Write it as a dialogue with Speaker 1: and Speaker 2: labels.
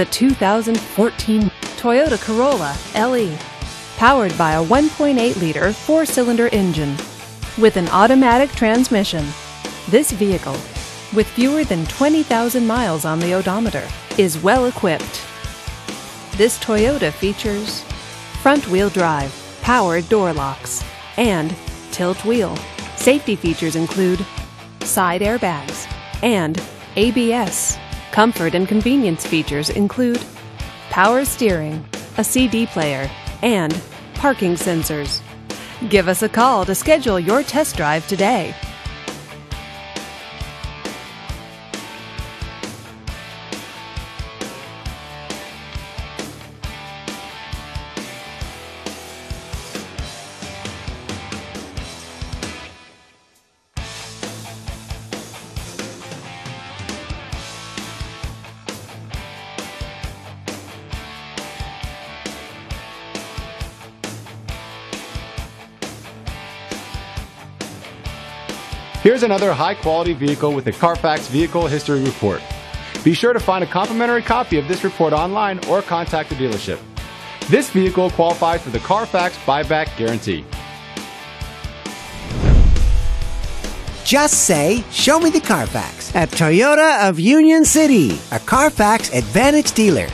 Speaker 1: the 2014 Toyota Corolla LE, powered by a 1.8 liter four cylinder engine. With an automatic transmission, this vehicle, with fewer than 20,000 miles on the odometer, is well equipped. This Toyota features front wheel drive, powered door locks, and tilt wheel. Safety features include side airbags and ABS. Comfort and convenience features include power steering, a CD player, and parking sensors. Give us a call to schedule your test drive today.
Speaker 2: Here's another high quality vehicle with a Carfax Vehicle History Report. Be sure to find a complimentary copy of this report online or contact the dealership. This vehicle qualifies for the Carfax Buyback Guarantee.
Speaker 3: Just say, Show me the Carfax at Toyota of Union City, a Carfax Advantage dealer.